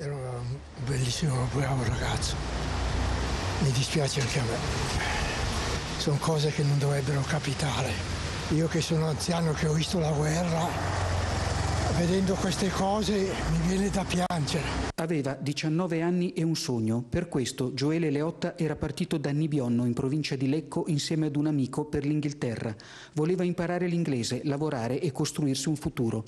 Era un bellissimo, bravo ragazzo. Mi dispiace anche a me. Sono cose che non dovrebbero capitare. Io che sono anziano, che ho visto la guerra, vedendo queste cose mi viene da piangere. Aveva 19 anni e un sogno. Per questo Gioele Leotta era partito da Nibionno, in provincia di Lecco, insieme ad un amico per l'Inghilterra. Voleva imparare l'inglese, lavorare e costruirsi un futuro.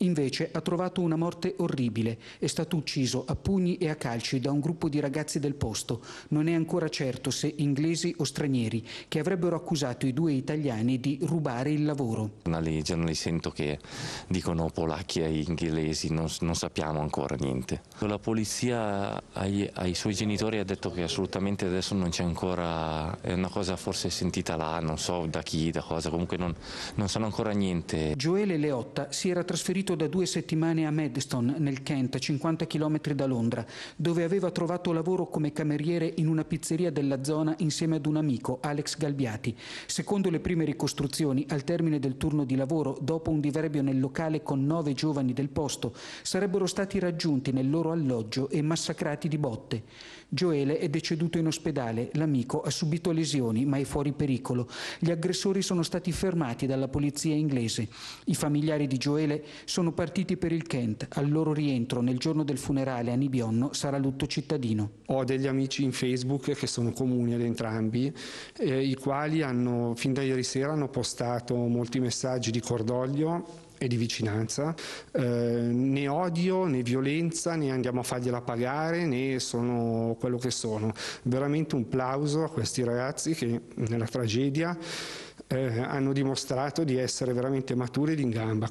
Invece ha trovato una morte orribile. È stato ucciso a pugni e a calci da un gruppo di ragazzi del posto. Non è ancora certo se inglesi o stranieri, che avrebbero accusato i due italiani di rubare il lavoro. Una legge, non li sento che dicono polacchi e inglesi, non, non sappiamo ancora niente. La polizia ai, ai, suoi genitori ha detto che assolutamente adesso non c'è ancora, è una cosa forse sentita là, non so da chi, da cosa, comunque non, non sanno ancora niente. Gioele Leotta si era trasferito da due settimane a Maidstone, nel Kent, 50 km da Londra, dove aveva trovato lavoro come cameriere in una pizzeria della zona insieme ad un amico, Alex Galbiati. Secondo le prime ricostruzioni, al termine del turno di lavoro, dopo un diverbio nel locale con nove giovani del posto, sarebbero stati raggiunti nel loro alloggio e massacrati di botte. Gioele è deceduto in ospedale, l'amico ha subito lesioni ma è fuori pericolo. Gli aggressori sono stati fermati dalla polizia inglese. I familiari di Gioele sono partiti per il Kent. Al loro rientro nel giorno del funerale a Nibionno sarà lutto cittadino. Ho degli amici in Facebook che sono comuni ad entrambi, eh, i quali hanno, fin da ieri sera hanno postato molti messaggi di cordoglio e di vicinanza, eh, né odio né violenza né andiamo a fargliela pagare né sono quello che sono. Veramente un plauso a questi ragazzi che nella tragedia eh, hanno dimostrato di essere veramente maturi ed in gamba.